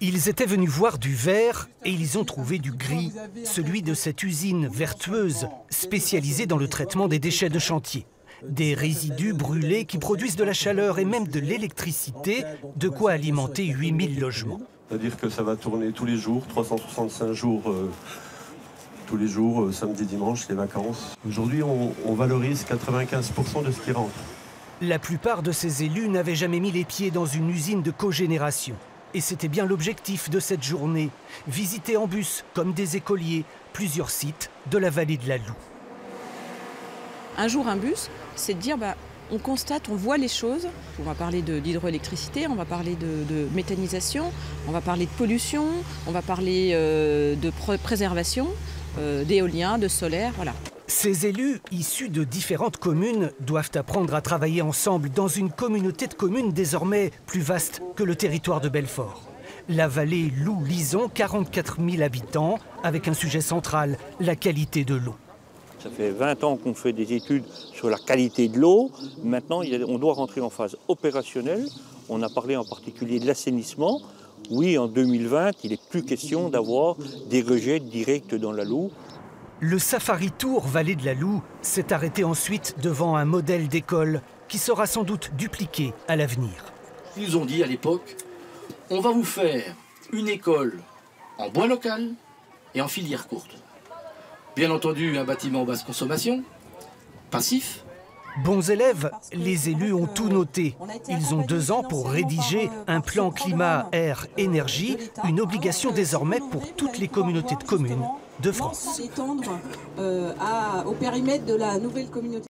Ils étaient venus voir du vert et ils ont trouvé du gris, celui de cette usine vertueuse spécialisée dans le traitement des déchets de chantier. Des résidus brûlés qui produisent de la chaleur et même de l'électricité, de quoi alimenter 8000 logements. C'est-à-dire que ça va tourner tous les jours, 365 jours, euh, tous les jours, euh, samedi, dimanche, les vacances. Aujourd'hui, on, on valorise 95% de ce qui rentre. La plupart de ces élus n'avaient jamais mis les pieds dans une usine de cogénération. Et c'était bien l'objectif de cette journée, visiter en bus, comme des écoliers, plusieurs sites de la vallée de la Loue. Un jour, un bus, c'est de dire, bah, on constate, on voit les choses. On va parler d'hydroélectricité, on va parler de, méthanisation, on va parler de pollution, on va parler euh, de pr préservation, euh, d'éolien, de solaire, voilà. Ces élus, issus de différentes communes, doivent apprendre à travailler ensemble dans une communauté de communes désormais plus vaste que le territoire de Belfort. La vallée Loup-Lison, 44 000 habitants, avec un sujet central, la qualité de l'eau. Ça fait 20 ans qu'on fait des études sur la qualité de l'eau. Maintenant, on doit rentrer en phase opérationnelle. On a parlé en particulier de l'assainissement. Oui, en 2020, il n'est plus question d'avoir des rejets directs dans la Loue. Le Safari Tour Vallée de la Loue s'est arrêté ensuite devant un modèle d'école qui sera sans doute dupliqué à l'avenir. Ils nous ont dit à l'époque, on va vous faire une école en bois local et en filière courte. Bien entendu, un bâtiment basse consommation, passif. Bons élèves, les élus ont tout noté. Ils ont deux ans pour rédiger un plan climat-air-énergie, une obligation désormais pour toutes les communautés de communes de France. au périmètre de la nouvelle communauté.